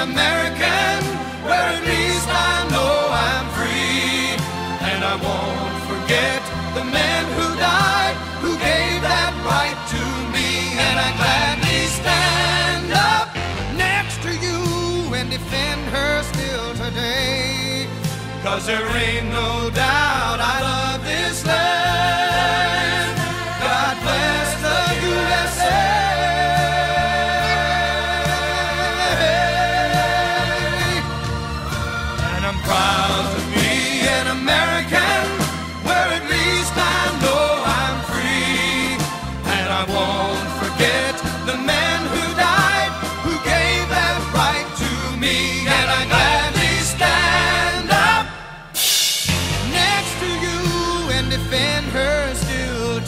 American, where at least I know I'm free. And I won't forget the men who died, who gave that right to me. And I gladly stand up next to you and defend her still today. Cause there ain't no doubt I love this land.